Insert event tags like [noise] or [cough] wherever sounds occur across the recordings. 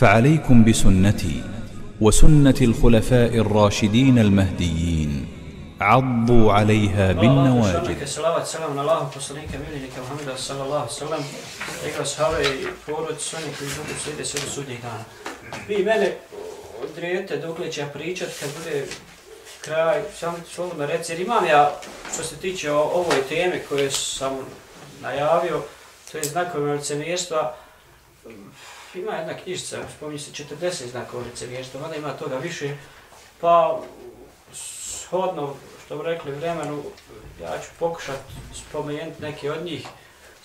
فعليكم بسنتي وسنة الخلفاء الراشدين المهديين عضوا عليها بالنواجذ salam na Allahu poslanika miljenika Muhammeda sallallahu sallam i ashave i porod s onih koji budu slijede sve do sudnjih dana. Vi mene odrijete dokle će ja pričat kad bude kraj, samo slobodno reci, jer imam ja što se tiče o ovoj teme koje sam najavio, to je znakovima licemjerstva, ima jedna knjižica, spominje se 40 znakova licemjerstva, mada ima toga više, pa shodno, što bi rekli vremenu, ja ću pokušat spomenuti neke od njih,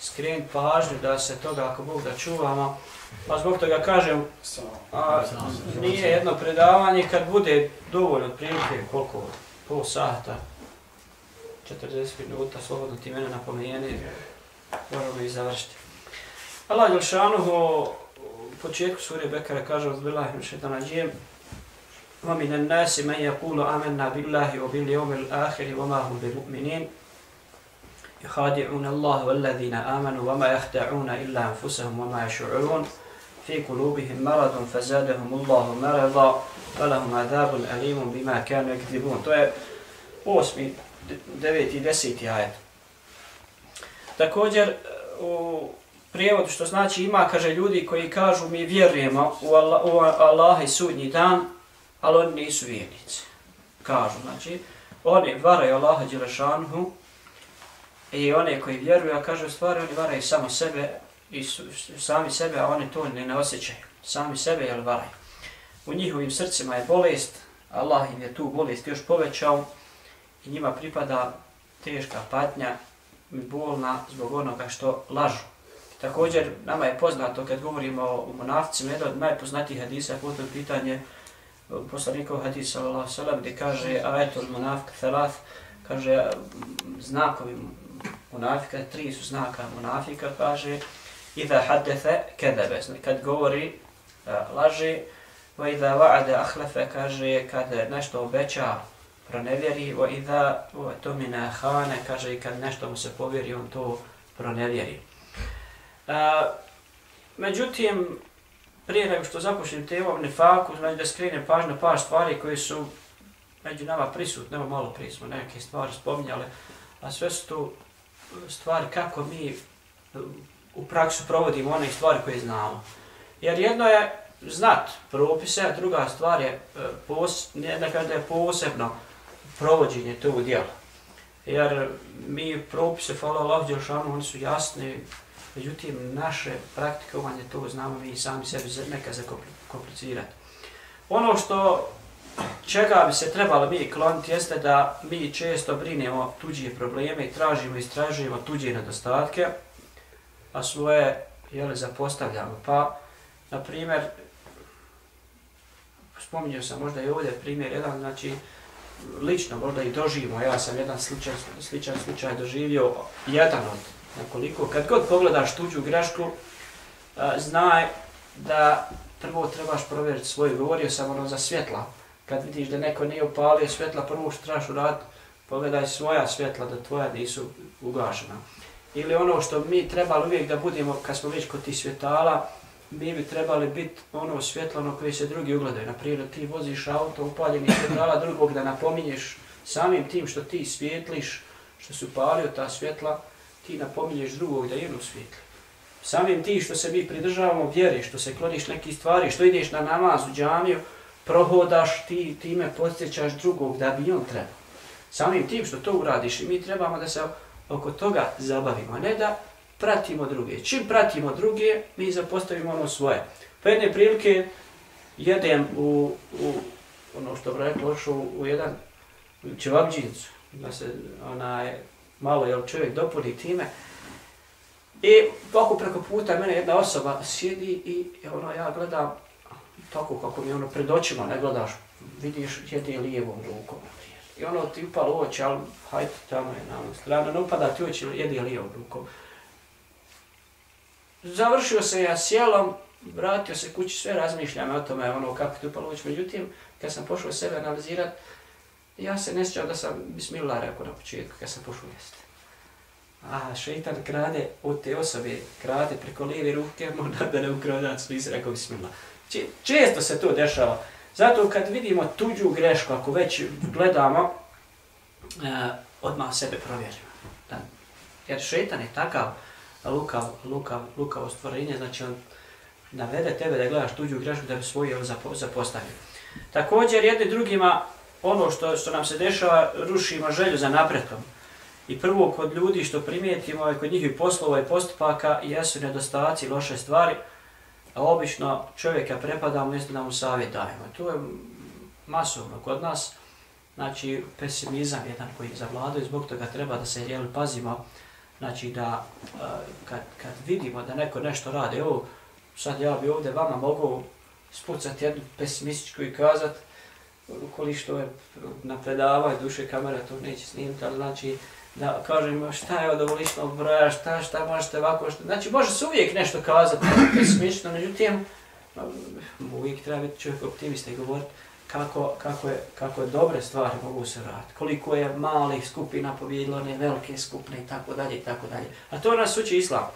skrenuti pažnju da se toga, ako Bog da čuvamo, pa zbog toga kažem, a, nije jedno predavanje, kad bude dovoljno prilike, koliko, pol sata, 40 minuta, slobodno ti mene napomeni, moramo i završiti. Allah Jelšanuhu početku sure Bekara kaže od Bilahi min šeitana džijem وَمِنَ النَّاسِ مَنْ يَقُولُ آمَنَّا بِاللَّهِ وَبِالْيَوْمِ الْآخِرِ وَمَا هُمْ بِمُؤْمِنِينَ يخادعون الله والذين آمنوا وما يخدعون إلا أنفسهم وما يشعرون في قلوبهم مرض فزادهم الله مرضا ولهم عذاب أليم بما كانوا يكذبون to je osmi, deveti, deseti ajet. Također, u prijevod što znači ima, kaže ljudi koji kažu mi vjerujemo u, Allah, u Allah i sudnji dan, ali oni nisu vjernici. Kažu, znači, oni varaju Allaha Đelešanhu i one koji vjeruju, a kažu stvari, oni varaju samo sebe i su, sami sebe, a oni to ne, ne osjećaju. Sami sebe, jel varaju. U njihovim srcima je bolest, Allah im je tu bolest još povećao i njima pripada teška patnja, bolna zbog onoga što lažu. Također, nama je poznato kad govorimo o monaficima, jedan od najpoznatijih hadisa, potom pitanje e, poslanikov hadisa, sallallahu sallam, gdje kaže ajetul monafik thalath, kaže znakovi monafika, tri su znaka monafika, kaže idha haddefe kedebe, znači kad govori e, laže, va idha va'ade ahlefe, kaže kad nešto obeća pronevjeri, va idha to mine hane, kaže kad nešto mu se povjeri, on to pronevjeri. A, međutim, prije nego što započnem temom nefaku, znači da skrenem pažnju par stvari koje su među nama prisutne, evo malo prije smo neke stvari spominjale, a sve su to stvari kako mi e, u praksu provodimo one stvari koje znamo. Jer jedno je znat propise, a druga stvar je, e, pos, da je posebno provođenje tog dijela. Jer mi propise, hvala Allah, Đelšanu, oni su jasni, Međutim, naše praktikovanje to znamo mi sami sebi neka zakomplicirati. Ono što čega bi se trebalo mi kloniti jeste da mi često brinemo tuđe probleme i tražimo i istražujemo tuđe nedostatke, a svoje jeli, zapostavljamo. Pa, na primjer, spominjao sam možda i ovdje primjer jedan, znači, lično možda i doživimo, ja sam jedan slučaj, sličan slučaj doživio, jedan od Ukoliko, kad god pogledaš tuđu grešku, znaj da prvo trebaš provjeriti svoju, govorio sam ono za svjetla, kad vidiš da neko nije upalio svjetla, prvo što trebaš uraditi, pogledaj svoja svjetla da tvoja nisu ugašena. Ili ono što mi trebali uvijek da budemo, kad smo već kod tih svjetala, mi bi trebali biti ono svjetlo ono koje se drugi ugledaju. Naprijed, ti voziš auto, upaljeni svjetala drugog da napominješ samim tim što ti svjetliš, što su palio ta svjetla, ti napominješ drugog da je jedno svijetli. Samim ti što se mi pridržavamo vjere, što se kloniš neki stvari, što ideš na namaz u džamiju, prohodaš ti, time podsjećaš drugog da bi on trebao. Samim tim što to uradiš i mi trebamo da se oko toga zabavimo, a ne da pratimo druge. Čim pratimo druge, mi zapostavimo ono svoje. Po jedne prilike jedem u, u ono što bi rekao, u jedan čevabđincu, da se onaj, malo jel čovjek dopuni time. I tako preko puta mene jedna osoba sjedi i ono ja gledam tako kako mi ono pred očima ne gledaš, vidiš jedi lijevom rukom. I ono ti upalo oči, ali hajde tamo je na stranu, ne upada ti oči, jedi lijevom rukom. Završio se ja sjelom, vratio se kući, sve razmišljam o tome, ono kako ti upalo oči. Međutim, kad sam pošao sebe analizirati, Ja se ne sjećam da sam bismillah rekao na početku kad sam pošao jesti. A šeitan krade od te osobe, krade preko lijeve ruke, [laughs] možda da ne ukradac, nisi rekao bismillah. Često se to dešava. Zato kad vidimo tuđu grešku, ako već gledamo, uh, odmah sebe provjerimo. Da. Jer šeitan je takav lukav, lukav, lukav stvorenje, znači on navede tebe da gledaš tuđu grešku da bi svoju zapostavio. Također, jedni drugima, ono što, što nam se dešava, rušimo želju za napretkom. I prvo kod ljudi što primijetimo, je kod njihovih poslova i postupaka, jesu nedostaci, loše stvari, a obično čovjeka prepadamo mjesto da mu savjet dajemo. To je masovno kod nas, znači pesimizam jedan koji zavladuje, zbog toga treba da se jel, pazimo, znači da e, kad, kad vidimo da neko nešto radi, evo sad ja bi ovdje vama mogu spucati jednu pesimističku i kazati koliko što je na predavaju duše kamera, to neće snimiti, ali znači da kažem šta je od ovoličnog broja, šta, šta možete ovako, šta, znači može se uvijek nešto kazati, smišno međutim, uvijek treba biti čovjek optimista i govoriti, kako, kako, je, kako je dobre stvari mogu se raditi, koliko je malih skupina pobjedilo, ne velike skupine i tako dalje i tako dalje. A to nas uči islam.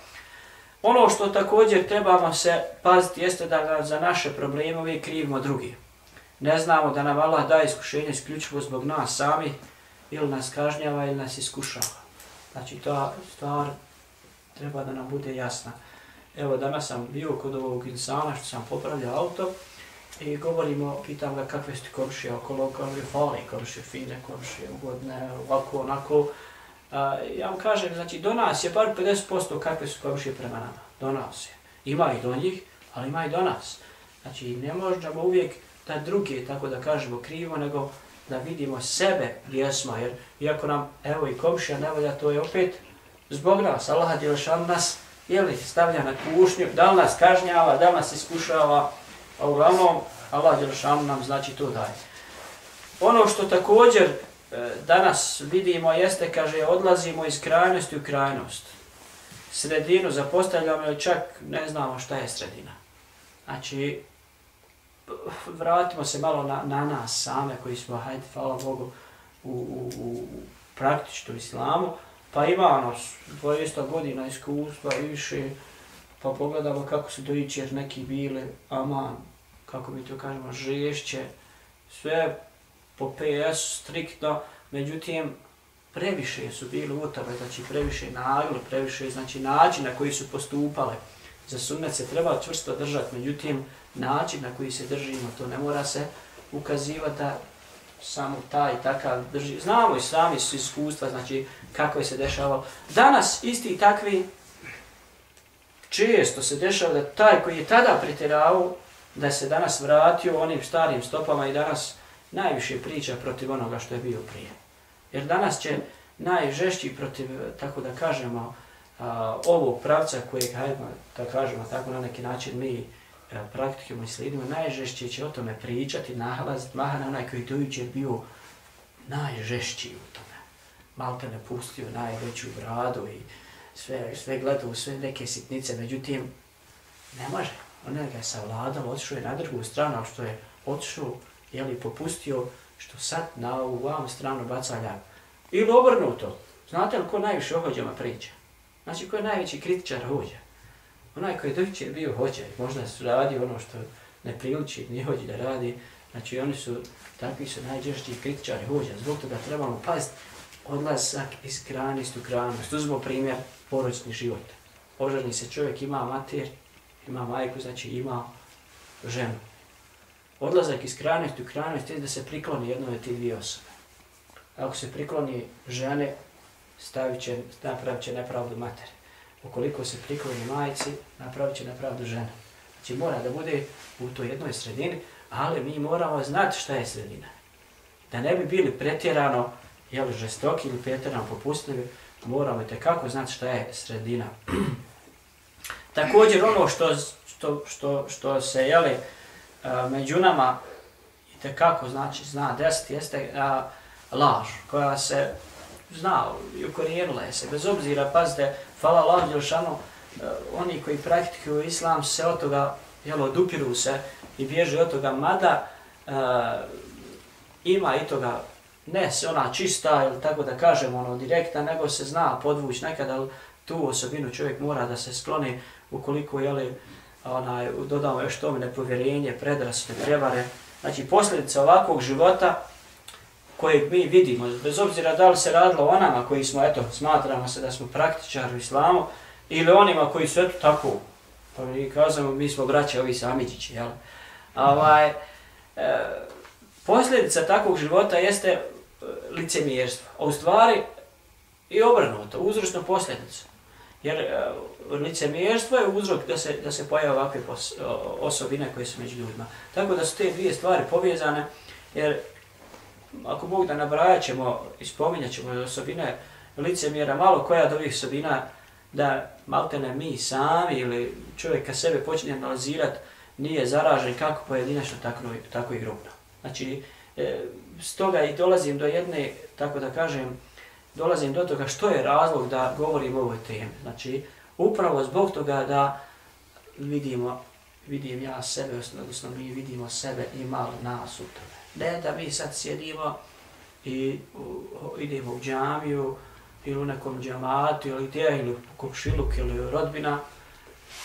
Ono što također trebamo se paziti jeste da za naše probleme uvijek krivimo drugi. Ne znamo da nam Allah daje iskušenje isključivo zbog nas sami ili nas kažnjava ili nas iskušava. Znači ta stvar treba da nam bude jasna. Evo danas sam bio kod ovog insana što sam popravljao auto i govorimo, pitam ga kakve ste komšije okolo, kaže, fali komšije, fine komšije, ugodne, ovako, onako. A, ja vam kažem, znači, do nas je bar 50% kakve su komšije prema nama. Do nas je. Ima i do njih, ali ima i do nas. Znači, ne možemo uvijek da druge, tako da kažemo, krivo, nego da vidimo sebe gdje smo, jer iako nam, evo i komšija nevolja, to je opet zbog nas. Allah Đelešan nas, jeli, stavlja na kušnju, da li nas kažnjava, da li nas iskušava, A uglavnom, Allah Đelšanu nam znači to daje. Ono što također e, danas vidimo jeste, kaže, odlazimo iz krajnosti u krajnost. Sredinu zapostavljamo ili čak ne znamo šta je sredina. Znači, vratimo se malo na, na nas same koji smo, hajde, hvala Bogu, u, u, u praktičnom islamu, pa ima ono 200 godina iskustva i više, pa pogledamo kako se dojići jer neki bile, aman, kako mi to kažemo, žešće, sve po PS striktno, međutim, previše su bili u tome, znači previše nagli, previše znači način na koji su postupale. Za sunnet se treba čvrsto držati, međutim, način na koji se držimo, to ne mora se ukazivati da samo taj takav drži. Znamo i sami su iskustva, znači kako je se dešavalo. Danas isti takvi često se dešava da taj koji je tada pretjerao, da se danas vratio onim starim stopama i danas najviše priča protiv onoga što je bio prije. Jer danas će najžešći protiv, tako da kažemo, a, ovog pravca kojeg, hajdemo, da kažemo tako na neki način, mi a, praktikujemo i slijedimo, najžešće će o tome pričati, nahlaziti, maha na onaj koji dojuće je bio najžešći u tome. Malta ne pustio najveću bradu i sve, sve gledao, sve neke sitnice, međutim, ne može. Ona ga je savladao, otišao je na drugu stranu, što je otišao, je li popustio, što sad na ovu vam stranu baca ljak. Ili obrnuto. Znate li ko najviše o hođama priča? Znači, ko je najveći kritičar hođa? Onaj koji je doviće bio hođa možda su radi ono što ne priliči ne hođi da radi. Znači, oni su, takvi su najđešći kritičari hođa. Zbog toga trebamo paziti odlazak iz kranistu kranu. Uzmo primjer porodični život. Oženi se čovjek, ima mater, ima majku, znači ima ženu. Odlazak iz kranistu tu kranu, je da se prikloni jednoj od tih dvije osobe. Ako se prikloni žene, stavit će, napravit će nepravdu mater. Ukoliko se prikloni majci, napravit će nepravdu žena. Znači mora da bude u toj jednoj sredini, ali mi moramo znati šta je sredina. Da ne bi bili pretjerano jel, žestoki ili pretjerano popustljivi, moramo i tekako znati šta je sredina. [clears throat] Također ono što, što, što, što se jeli, e, među nama i tekako znači, zna desiti jeste a, laž koja se znao i ukorijenila je se. Bez obzira, pazite, hvala Allah Đelšanu, e, oni koji praktikuju islam se od toga, jel, odupiru se i bježe od toga, mada e, ima i toga ne se ona čista ili tako da kažem ono direkta, nego se zna podvući nekada tu osobinu čovjek mora da se skloni ukoliko je onaj, dodamo još tome nepovjerenje, predrasne, prevare. Znači, posljedica ovakvog života kojeg mi vidimo, bez obzira da li se radilo o nama koji smo, eto, smatramo se da smo praktičari u islamu, ili onima koji su, eto, tako, pa mi kazamo, mi smo braće ovi samiđići, jel? Ovaj, e, posljedica takvog života jeste e, licemjerstvo. A u stvari, i obrnuto, uzročno posljedica. Jer e, licemjerstvo je uzrok da se, da se pojave ovakve pos, osobine koje su među ljudima. Tako da su te dvije stvari povezane, jer ako Bog da nabrajat ćemo i spominjat ćemo osobine licemjera, malo koja od ovih osobina da maltene mi sami ili čovjek kad sebe počne analizirati nije zaražen kako pojedinačno, tako, tako i grupno. Znači, e, stoga i dolazim do jedne, tako da kažem, dolazim do toga što je razlog da govorim o ovoj temi. Znači, upravo zbog toga da vidimo, vidim ja sebe, odnosno mi vidimo sebe i malo nas u tome. Ne da mi sad sjedimo i u, idemo u džamiju ili u nekom džamatu ili gdje, ili u kopšiluk ili u rodbina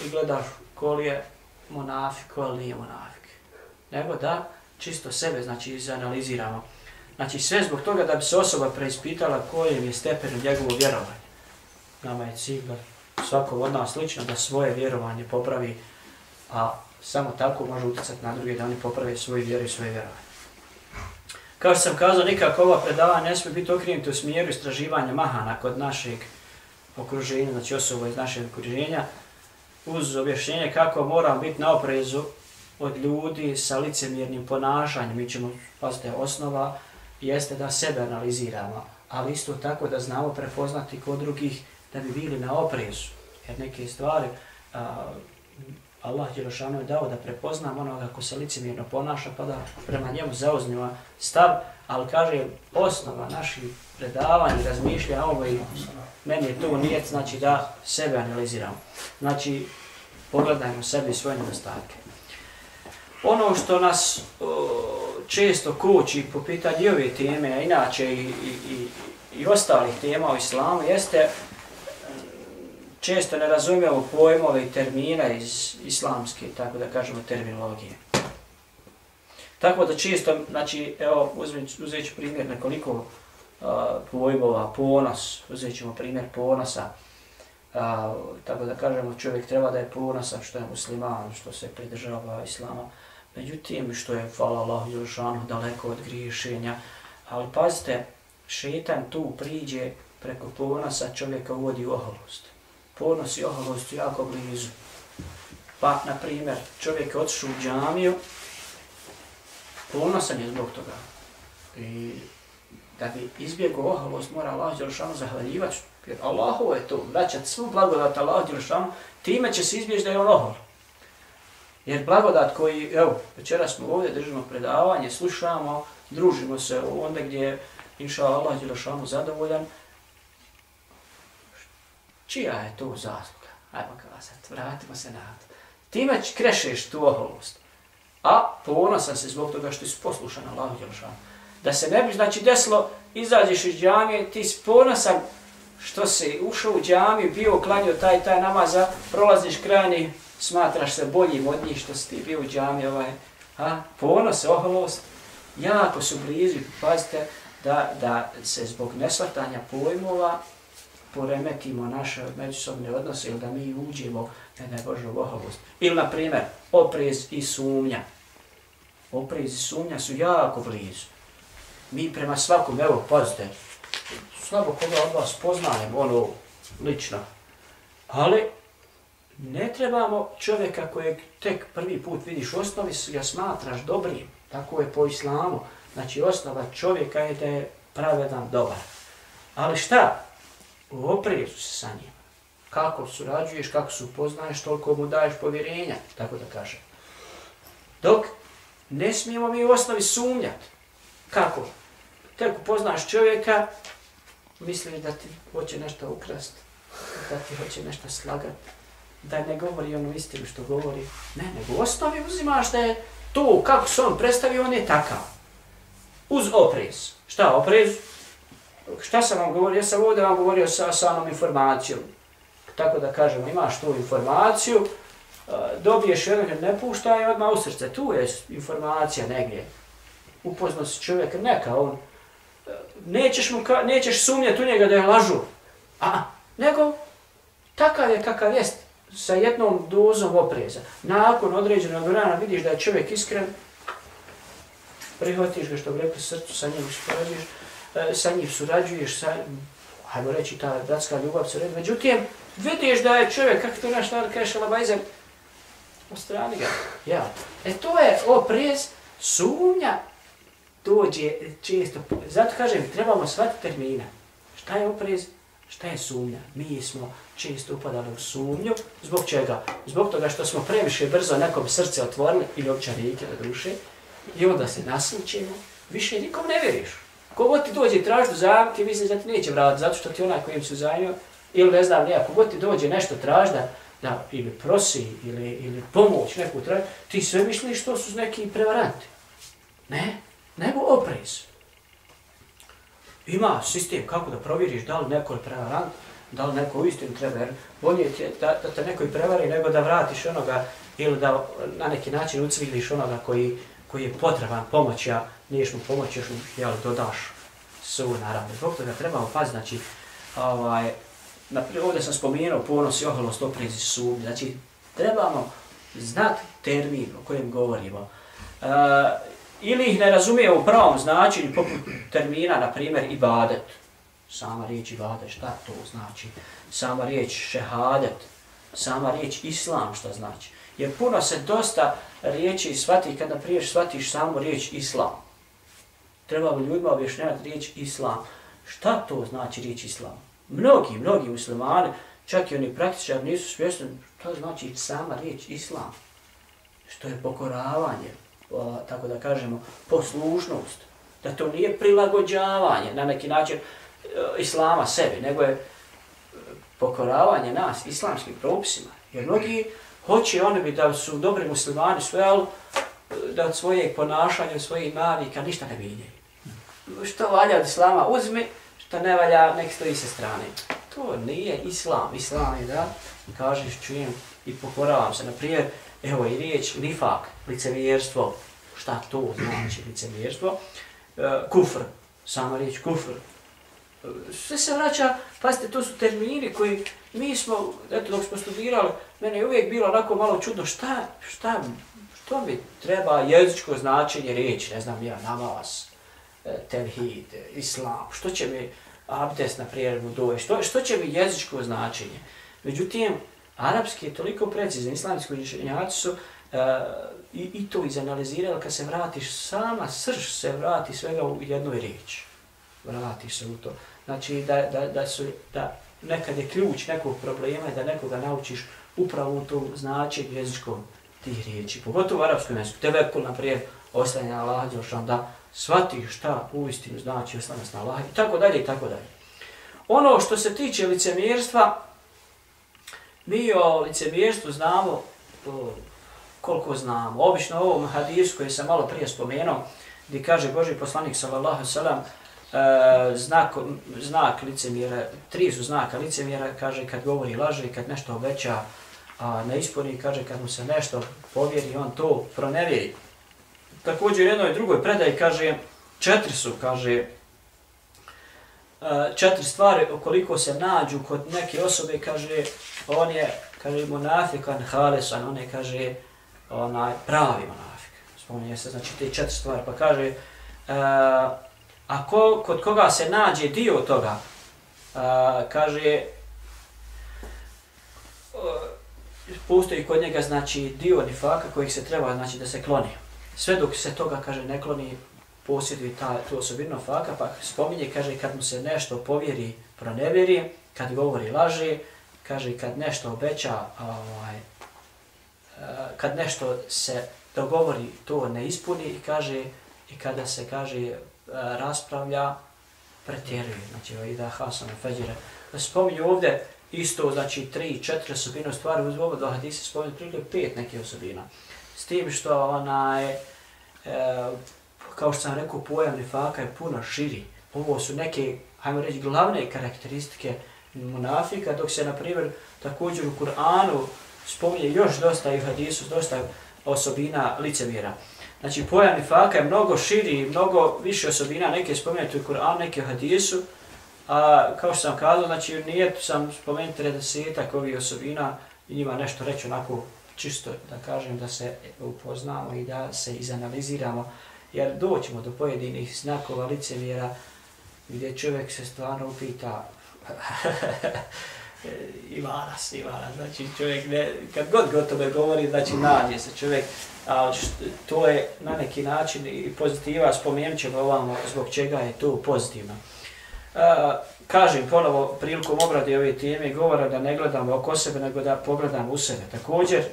i gledaš ko li je monafik, ko li nije monafik. Nego da čisto sebe, znači, izanaliziramo. Znači sve zbog toga da bi se osoba preispitala kojem je stepen njegovo vjerovanje. Nama je cilj da svako od nas slično da svoje vjerovanje popravi, a samo tako može utjecati na druge da oni poprave svoje vjeru i svoje vjerovanje. Kao što sam kazao, nikako ova predavanja ne smije biti okrenuti u smjeru istraživanja mahana kod našeg okruženja, znači osoba iz našeg okruženja, uz objašnjenje kako moram biti na oprezu od ljudi sa licemjernim ponašanjem. Mi ćemo, pazite, osnova, jeste da sebe analiziramo, ali isto tako da znamo prepoznati kod drugih da bi bili na oprezu. Jer neke stvari a, Allah je dao da prepoznam onoga ko se licimjerno ponaša pa da prema njemu zauzmimo stav, ali kaže osnova naših predavanja i razmišlja ovo i meni je to nijet, znači da sebe analiziramo. Znači, pogledajmo sebi svoje nedostatke. Ono što nas često koči po pitanju ove teme, a inače i, i, i, i ostalih tema u islamu, jeste često ne razumijemo pojmove i termina iz islamske, tako da kažemo, terminologije. Tako da često, znači, evo, uzet ću primjer nekoliko uh, pojmova, ponos, uzet ćemo primjer ponosa, uh, tako da kažemo, čovjek treba da je ponosan što je musliman, što se pridržava islama, Međutim, što je, hvala Allah, Jošanu, daleko od griješenja. Ali pazite, šetan tu priđe preko ponosa, čovjeka uvodi u oholost. Ponos i oholost su jako blizu. Pa, na primjer, čovjek je otišao u džamiju, ponosan je zbog toga. I da bi izbjegao oholost, mora Allah Đelšanu zahvaljivati. Jer Allahovo je to, vraćat svu blagodat Allah Đelšanu, time će se izbjeći da je on ohol. Jer blagodat koji, evo, večera smo ovdje, držimo predavanje, slušamo, družimo se onda gdje inša Allah Đelšanu zadovoljan, čija je to zasluga? Ajmo kazati, vratimo se na to. Time krešeš tu oholost. A ponosan se zbog toga što si poslušan Allah je. Da se ne bi, znači, desilo, izađeš iz džamije, ti si ponosan što si ušao u džamiju, bio klanio taj taj namaza, prolaziš krajni smatraš se boljim od njih što si ti bio u džamiji, ovaj, a, ponos, oholost, jako su blizu, pazite, da, da se zbog nesvatanja pojmova poremetimo naše međusobne odnose ili da mi uđemo na ne Božu u. Ili, na primjer, oprez i sumnja. Oprez i sumnja su jako blizu. Mi prema svakom, evo, pazite, slabo koga od vas poznajem, ono, lično, ali ne trebamo čovjeka kojeg tek prvi put vidiš u osnovi, ga smatraš dobrim. Tako je po islamu. Znači osnova čovjeka je da je pravedan, dobar. Ali šta? U oprezu se sa njim. Kako surađuješ, kako se upoznaješ, toliko mu daješ povjerenja, tako da kažem. Dok ne smijemo mi u osnovi sumnjati. Kako? Tek upoznaš čovjeka, misliš da ti hoće nešto ukrasti, da ti hoće nešto slagati, da ne govori ono istinu što govori. Ne, nego osnovi uzimaš da je to kako se on predstavio, on je takav. Uz oprez. Šta oprez? Šta sam vam govorio? Ja sam ovdje vam govorio sa, sa onom informacijom. Tako da kažemo, imaš tu informaciju, e, dobiješ jednog ne pušta i odmah u srce. Tu je informacija negdje. Upoznao se čovjek, neka on. E, nećeš, mu ka, nećeš sumnjati u njega da je lažu. A, nego, takav je kakav jest sa jednom dozom opreza. Nakon određenog vrana vidiš da je čovjek iskren, prihvatiš ga što bi rekli srcu, sa njim surađuješ, E, sa njim surađuješ, sa, hajmo reći, ta bratska ljubav se red. Međutim, vidiš da je čovjek, kako to naš narod kaže, šalabajzer, u strani ga. Ja. E to je oprez, sumnja, dođe često. Zato kažem, trebamo shvatiti termina. Šta je oprez? Šta je sumnja? Mi smo često upadali u sumnju. Zbog čega? Zbog toga što smo previše brzo nekom srce otvorili ili opća rijeke na duše i onda se nasličimo, više nikom ne vjeriš. Kogod ti dođe tražiti zajam, ti misliš da ti neće vratiti zato što ti onaj kojim si zajmio, ili ne znam, nijako, kogod ti dođe nešto traži da, da ili prosi ili, ili pomoć neku traži, ti sve misliš što su neki prevaranti. Ne, nego oprez ima sistem kako da provjeriš da li neko je prevarant, da li neko uistinu treba, jer bolje je da, da te neko i prevari nego da vratiš onoga ili da na neki način ucviliš onoga koji, koji je potreban pomoća niješ mu pomoć, još mu jel, dodaš su naravno. Zbog toga trebamo paziti, znači, ovaj, naprijed, ovdje sam spomenuo ponos i oholost oprezi su, znači, trebamo znati termin o kojem govorimo. Uh, ili ih ne razumije u pravom značenju, poput termina, na primjer, ibadet. Sama riječ ibadet, šta to znači? Sama riječ šehadet, sama riječ islam, šta znači? Jer puno se dosta riječi shvati kada priješ shvatiš samo riječ islam. Treba bi ljudima objašnjavati riječ islam. Šta to znači riječ islam? Mnogi, mnogi muslimani, čak i oni praktičari nisu svjesni, što znači sama riječ islam. Što je pokoravanje, tako da kažemo, poslušnost, da to nije prilagođavanje na neki način e, islama sebi, nego je pokoravanje nas islamskim propisima. Jer mnogi hoće oni bi da su dobri muslimani sve, ali e, da od svojeg ponašanja, svojih navika ništa ne vidjeli. Što valja od islama uzmi, što ne valja, nek stoji sa strane. To nije islam. Islam je da kažeš, čujem i pokoravam se. Naprijed, evo i riječ nifak, licemjerstvo. šta to znači licemjerstvo? e, kufr, sama riječ kufr. Sve se vraća, pazite, to su termini koji mi smo, eto dok smo studirali, mene je uvijek bilo onako malo čudno, šta, šta, što mi treba jezičko značenje riječi, ne znam ja, nama vas, E, tevhid, islam, što će mi abdes na prijerbu dove, što, što će mi jezičko značenje. Međutim, arapski je toliko precizan, islamski učenjaci su uh, i, i to izanalizirali, kad se vratiš sama, srž se vrati svega u jednoj riječi. Vratiš se u to. Znači da, da, da, su, da nekad je ključ nekog problema da nekoga naučiš upravo u tom značenju jezičkom tih riječi. Pogotovo u arapskom jeziku. Tevekul, primjer, ostanje na Allah, da shvati šta u istinu znači oslanost na Allah i tako dalje i tako dalje. Ono što se tiče licemjerstva, Mi o licemjerstvu znamo koliko znamo. Obično u ovom hadisu koji sam malo prije spomenuo, gdje kaže Boži poslanik sallallahu sallam, e, znak, znak licemjera, tri su znaka licemjera, kaže kad govori laže i kad nešto obeća, a ne ispuni, kaže kad mu se nešto povjeri, on to pronevjeri. Također u jednoj drugoj predaji kaže, četiri su, kaže, e, četiri stvari okoliko se nađu kod neke osobe, kaže, on je, kaže, monafikan, halesan, on je, kaže, onaj, pravi monafik. Spominje se, znači, te četiri stvari, pa kaže, uh, a ko, kod koga se nađe dio toga, uh, kaže, uh, postoji kod njega, znači, dio nifaka kojih se treba, znači, da se kloni. Sve dok se toga, kaže, ne kloni, posjeduje ta, tu osobinu faka, pa spominje, kaže, kad mu se nešto povjeri, pronevjeri, kad govori laži, kaže, kad nešto obeća, ovaj, e, kad nešto se dogovori, to ne ispuni i kaže, i kada se, kaže, e, raspravlja, pretjeruje. Znači, i da Hasan Feđire. Spominje ovdje isto, znači, tri, četiri osobine, stvari uz ovo dva hadisa spominje prilike pet neke osobina. S tim što ona je, e, kao što sam rekao, pojam nifaka je puno širi. Ovo su neke, hajmo reći, glavne karakteristike munafika, dok se, na primjer, također u Kur'anu spominje još dosta i u hadisu, dosta osobina licemjera. Znači, pojam nifaka je mnogo širi, i mnogo više osobina, neke spominjate u Kur'anu, neke u hadisu, a kao što sam kazao, znači, nije sam spomenuti redesetak ovih osobina i njima nešto reći onako čisto da kažem da se upoznamo i da se izanaliziramo, jer doćemo do pojedinih znakova licemjera gdje čovjek se stvarno upita ima nas, ima nas, znači čovjek ne, kad god gotovo govori, znači nađe se čovjek, ali to je na neki način i pozitiva, spomenut ćemo ovamo zbog čega je to pozitivno. A, kažem ponovo prilikom obrade ove teme govora da ne gledamo oko sebe, nego da pogledamo u sebe. Također,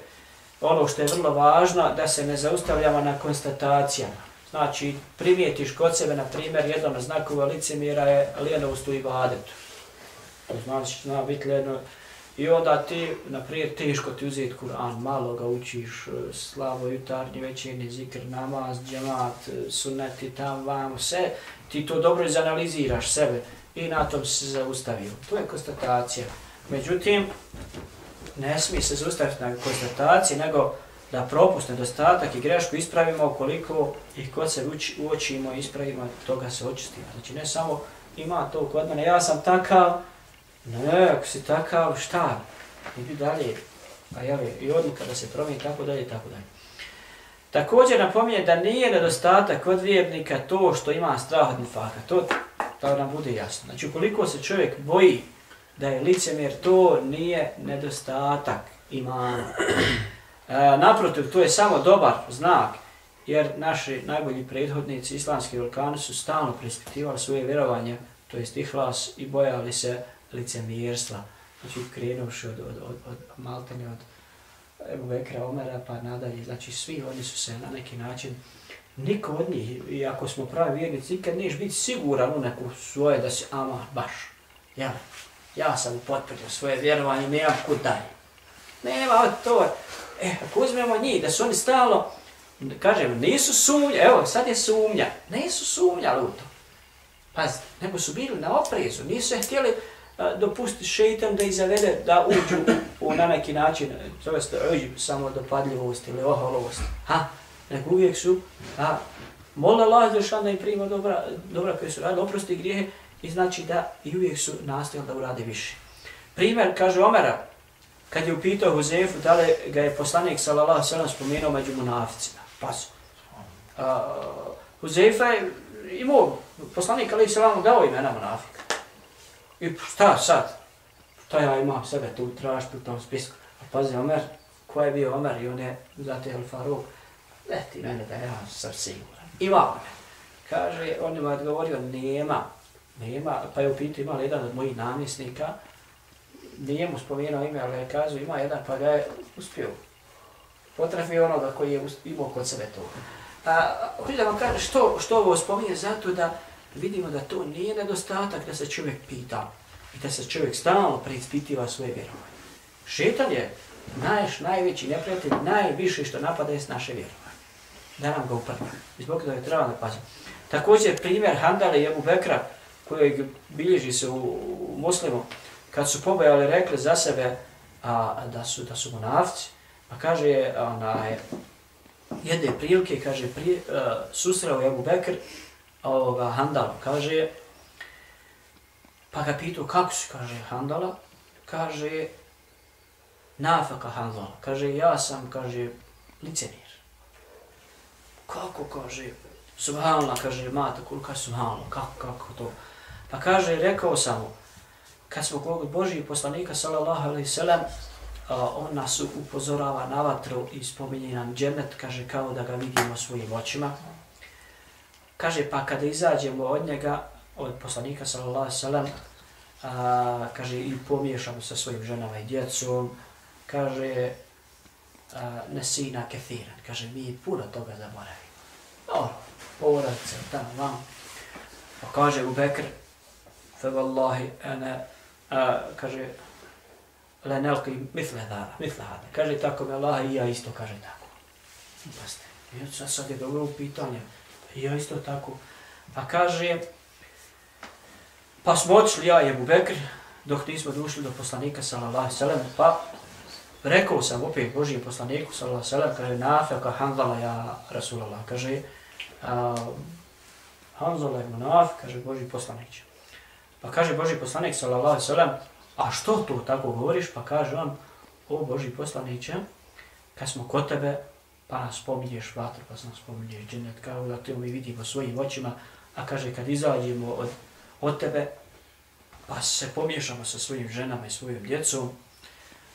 ono što je vrlo važno, da se ne zaustavljamo na konstatacijama. Znači, primijetiš kod sebe, na primjer, jedno na znakova licemira je lijenost u ibadetu. To znači, zna biti lijeno. I onda ti, na primjer, teško ti uzeti Kur'an, malo ga učiš, e, slavo, jutarnji, večerni, zikr, namaz, džemat, e, sunneti, tam, vam, sve. Ti to dobro izanaliziraš sebe i na tom se zaustavio. To je konstatacija. Međutim, ne smije se zaustaviti na konstataciji, nego da propust, nedostatak i grešku ispravimo koliko i kod se uči, uočimo i ispravimo, toga se očistimo. Znači ne samo ima to kod mene, ja sam takav, ne, ako si takav, šta? Idi dalje, pa javi, i odluka da se promijeni, tako dalje, tako dalje. Također napominje da nije nedostatak kod vjernika to što ima strah od nifaka. To da nam bude jasno. Znači, ukoliko se čovjek boji da je licemjer, to nije nedostatak imana. [clears throat] E, naprotiv, to je samo dobar znak, jer naši najbolji prethodnici islamski vulkani su stalno prispitivali svoje vjerovanje, to jest ihlas, i bojali se licemjerstva. Znači, krenuši od, od, od, od Maltene, od Ebu Bekra, Omera, pa nadalje. Znači, svi oni su se na neki način, niko od njih, i ako smo pravi vjernici, nikad neš biti siguran u neku svoje da si, ama, baš, ja, ja sam potvrdio svoje vjerovanje, nemam kud dalje. Nema to, E, ako uzmemo njih, da su oni stalo, kažem, nisu sumnja, evo, sad je sumnja, nisu sumnjali u to. Pazite, nego su bili na oprezu, nisu se htjeli uh, dopustiti šeitan da ih zavede da uđu u na neki način, to je uđu samo dopadljivost ili oholovost. Ha, nego uvijek su, ha, mola Allah da im prima dobra, dobra koje su radili, oprosti grijehe i znači da i uvijek su nastojali da urade više. Primjer, kaže Omera, kad je upitao Huzefu da li ga je poslanik sallallahu sallam spomenuo među munaficima. Pa. Uh, Huzefa je imao, poslanik ali sallam dao imena munafika. I šta sad? Šta ja imam sebe tu tražiti u tom spisku? A pazi Omer, ko je bio Omer i on je zate El Faruk. Ne ti mene da ja sam siguran. Ima Omer. Kaže, on je odgovorio, nema. Nema, pa je upitao, ima jedan od mojih namjesnika, nije mu spomenuo ime, ali je kazao ima jedan, pa ga je uspio. Potrafio onoga koji je imao kod sebe to. A, hoću da vam kažem što, što ovo spominje, zato da vidimo da to nije nedostatak da se čovjek pita i da se čovjek stalno preispitiva svoje vjerovanje. Šetan je naš najveći neprijatelj, najviše što napada je naše vjerovanje. Da nam ga uprne. I zbog toga je treba da pazimo. Također primjer Handale i Ebu Bekra, kojeg bilježi se u, u muslimu, kad su pobojali rekli za sebe a, da su da su monavci, pa kaže ona je jedne prilike kaže pri a, susreo Abu Bekr ovoga Handala. Kaže pa ga pitao kako se kaže Handala. Kaže nafaka Handala. Kaže ja sam kaže licenir. kako? Kaže subhanallah. Kaže mata kulka subhanallah. Kako kako to? Pa kaže rekao sam mu kad smo kod Božih poslanika, sallallahu alaihi sallam, on nas upozorava na vatru i spominje nam džennet, kaže kao da ga vidimo svojim očima. Kaže pa kada izađemo od njega, od poslanika sallallahu alaihi sallam, a, kaže i pomiješamo sa svojim ženama i djecom, kaže a, nesina kethiran, kaže mi puno toga zaboravimo. No, porodice, tamo, vam. Pa kaže u Bekr, fe vallahi, ene, a, kaže le nelki misle da misle hada kaže tako me Allah i ja isto kaže tako. Paste ja sad sad je dobro pitanje. I ja isto tako. Pa kaže pa smo odšli ja i Ebu Bekr dok nismo došli do poslanika sallallahu alejhi ve sellem pa rekao sam opet Božijem poslaniku, sallallahu sallam, kaže, nafeka handala ja Rasulallah, kaže, a, Hanzala je munaf, kaže Boži poslanić. Pa kaže Boži poslanik, sallallahu sallam, a što to tako govoriš? Pa kaže on, o Boži poslaniće, kad smo kod tebe, pa nas spominješ vatru, pa nas spominješ džennet, kao da te mi vidimo svojim očima, a kaže kad izađemo od, od tebe, pa se pomiješamo sa svojim ženama i svojim djecom,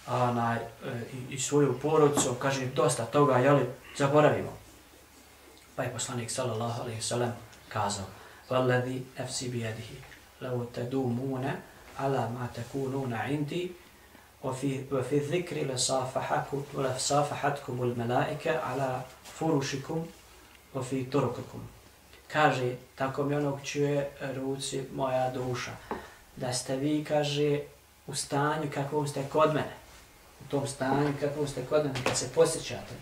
a na, e, i, i svoju porodcu, kaže dosta toga, jeli, zaboravimo. Pa je poslanik sallallahu alaihi sallam kazao, Valladhi nafsi bijedihi, lau tadumuna ala ma takununa indi, وفي وفي الذكر لصافحكم لصافحتكم الملائكه على فرشكم وفي طرقكم kaže tako mi onog čuje ruci moja duša da ste vi kaže u stanju kako ste kod mene u tom stanju kako ste kod mene kad se posjećate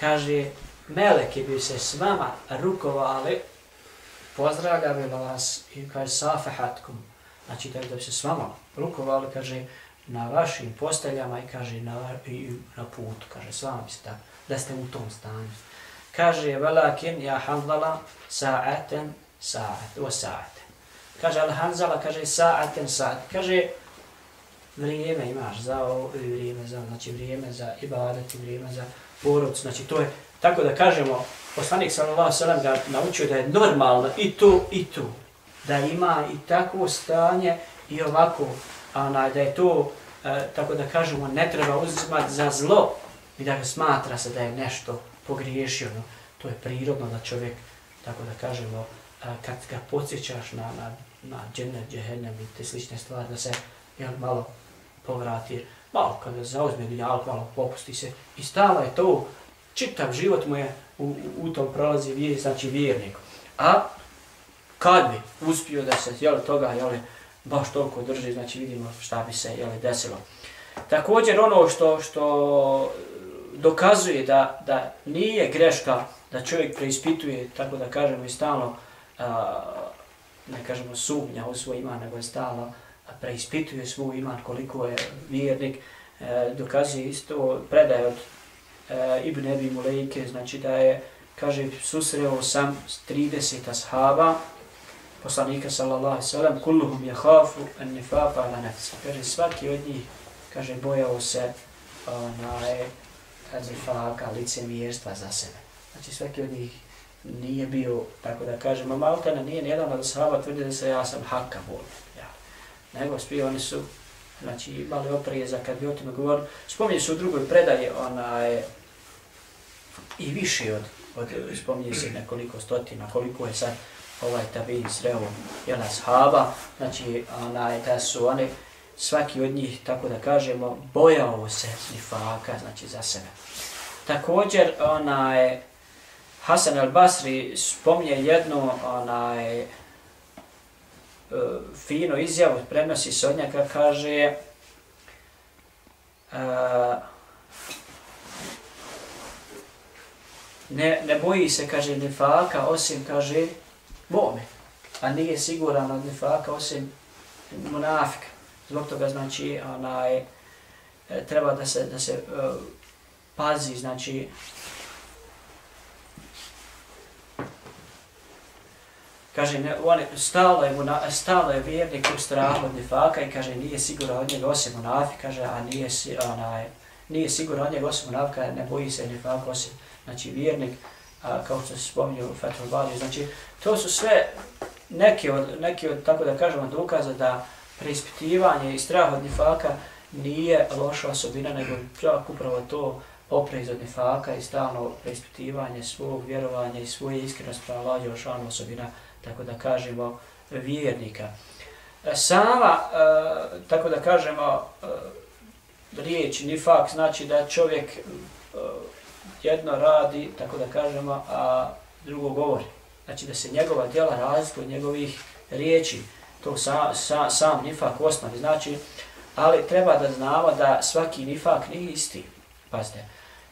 kaže meleki bi se s vama rukovali pozdravljam vas i kaže safahatkum znači da bi se s vama rukovali kaže na vašim posteljama i kaže na, i na putu, kaže s vama se da ste u tom stanju. Kaže, velakin ja hanzala sa'aten sa'at, o sa'ate. Kaže, al hanzala, kaže, sa'aten sa'at. Kaže, vrijeme imaš za ovo, vrijeme za, znači vrijeme za ibadet, vrijeme za porod, znači to je, tako da kažemo, poslanik sallallahu sallam ga naučio da je normalno i to i to. da ima i takvo stanje i ovako ona, da je to, e, tako da kažemo, ne treba uzimati za zlo i da ga smatra se da je nešto pogriješio. No, to je prirodno da čovjek, tako da kažemo, e, kad ga podsjećaš na, na, na džene, džehennem i te slične stvari, da se jel, malo povrati, malo kada zauzme dunjalk, malo popusti se i stava je to, čitav život mu je u, u, tom prolazi vijek, znači vjernik. A kad bi uspio da se jel, toga, jel, baš toliko drži, znači vidimo šta bi se jel, desilo. Također ono što što dokazuje da, da nije greška da čovjek preispituje, tako da kažemo i stalno, a, ne kažemo sumnja u svoj iman, nego je stalno preispituje svoj iman koliko je vjernik, e, dokazuje isto predaj od e, Ibn Ebi Mulejke, znači da je, kaže, susreo sam 30 ashaba, poslanika sallallahu alejhi ve sellem kulluhum yakhafu an nifaqa ala nafsi. Kaže svaki od njih kaže bojao se onaj nifaka lice mjestva za sebe. Znači svaki od njih nije bio tako da kažemo maltana nije nijedan od sahaba tvrdi da se ja sam hakka bol ja. Nego svi oni su znači imali opreza kad bi o tome govorili spominje se u drugoj predaji onaj i više od, od spominje se nekoliko stotina koliko je sad ovaj tabin sreo jela shaba, znači onaj, da su oni, svaki od njih, tako da kažemo, bojao se nifaka, znači za sebe. Također, onaj, Hasan al-Basri spomnje jedno, onaj, E, finu izjavu, prenosi se kaže, uh, ne, ne boji se, kaže, nifaka, osim, kaže, mu'min, a nije siguran od nifaka osim munafika. Zbog toga znači onaj, e, treba da se, da se uh, pazi, znači kaže, ne, on je, stalo, je, stalo je vjernik u strahu od nifaka i kaže, nije siguran od njega osim munafika, kaže, a nije, onaj, nije siguran od njega osim munafika, ne boji se nifaka osim, znači vjernik, a, kao što se spominje u Fethul Bali, Znači, to su sve neke od, neke od tako da kažemo, dokaza da preispitivanje i strah od nifaka nije loša osobina, nego čak upravo to oprez od nifaka i stalno preispitivanje svog vjerovanja i svoje iskrenosti prava lađe ošalna osobina, tako da kažemo, vjernika. E, sama, e, tako da kažemo, e, riječ nifak znači da čovjek e, jedno radi, tako da kažemo, a drugo govori. Znači da se njegova djela razlikuje od njegovih riječi. To sa, sa, sam nifak u osnovi znači, ali treba da znamo da svaki nifak nije isti. Pazite,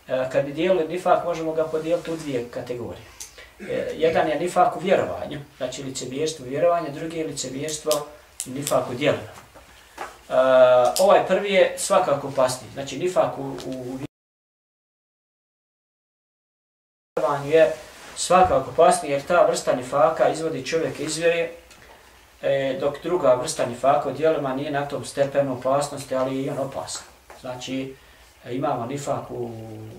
e, kad bi dijelili nifak, možemo ga podijeliti u dvije kategorije. E, jedan je nifak u vjerovanju, znači licebjerstvo u vjerovanju, drugi je licebjerstvo nifak u djelovanju. E, ovaj prvi je svakako pasni. Znači, nifak u, u vjerovanju je svakako pasni, jer ta vrsta nifaka izvodi čovjek iz vjere, e, dok druga vrsta nifaka u djelima nije na tom stepenu opasnosti, ali i on opasan. Znači, imamo nifak u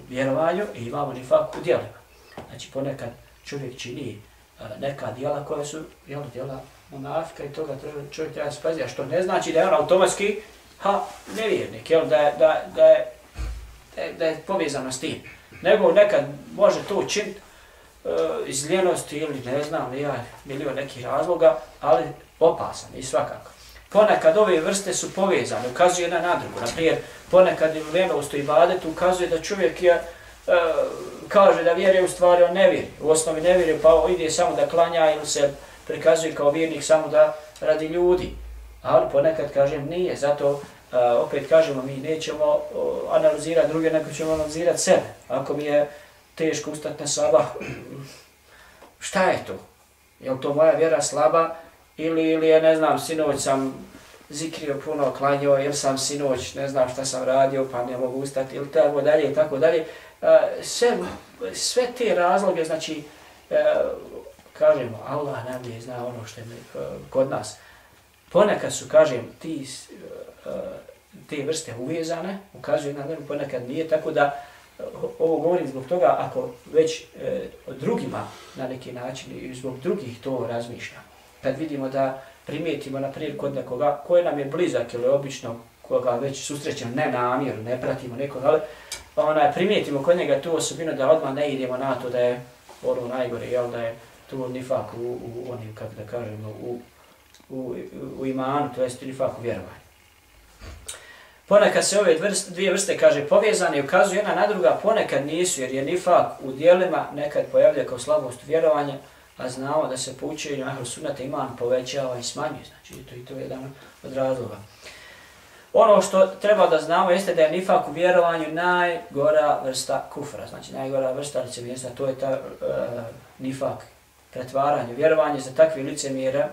vjerovanju i imamo nifak u djelima. Znači, ponekad čovjek čini e, neka djela koja su jel, djela monafika i toga čovjek treba spazi, a što ne znači da je on automatski ha, nevjernik, jel, da, da, da, je, da, je, da je povezano s tim. Nego nekad može to učiniti uh, iz ljenosti ili ne znam, ja, milion nekih razloga, ali opasan i svakako. Ponekad ove vrste su povezane, ukazuje jedna na drugu. Naprijed, ponekad u ljenosti i badet ukazuje da čovjek je, uh, kaže da vjeruje, u stvari on ne vjeruje. U osnovi ne vjeruje, pa ide samo da klanja ili se prikazuje kao vjernik samo da radi ljudi. Ali ponekad kažem nije, zato uh, opet kažemo mi nećemo uh, analizirati druge, nego ćemo analizirati sebe. Ako mi je teško ustati na sabah, šta je to? Je to moja vjera slaba ili, ili je, ne znam, sinoć sam zikrio puno, klanjao, ili sam sinoć, ne znam šta sam radio, pa ne mogu ustati, ili tako dalje, i tako dalje. E, sve, sve te razloge, znači, e, kažemo, Allah najbolje zna ono što je e, kod nas. Ponekad su, kažem, ti, te vrste uvezane, ukazuje na dan, ponekad nije, tako da ovo govorim zbog toga, ako već drugima na neki način i zbog drugih to razmišlja, kad vidimo da primijetimo, na primjer, kod nekoga koji nam je blizak ili obično koga već susrećemo, ne namjerno, ne pratimo nekoga, ali onaj, primijetimo kod njega tu osobinu da odmah ne idemo na to da je ono najgore, jel, da je tu nifak u, u onim, kako da kažemo, u, u, u imanu, to jest nifak u vjerovanju. Ponekad se ove vrste, dvije vrste, kaže, povezane i ukazuju jedna na druga, ponekad nisu, jer je nifak u dijelima nekad pojavlja kao slabost vjerovanja, a znamo da se po učenju ahlu sunata iman povećava i smanjuje, znači to, i to je jedan od razloga. Ono što treba da znamo jeste da je nifak u vjerovanju najgora vrsta kufra, znači najgora vrsta licemjerstva, to je ta uh, nifak pretvaranje, vjerovanje za takve lice mjera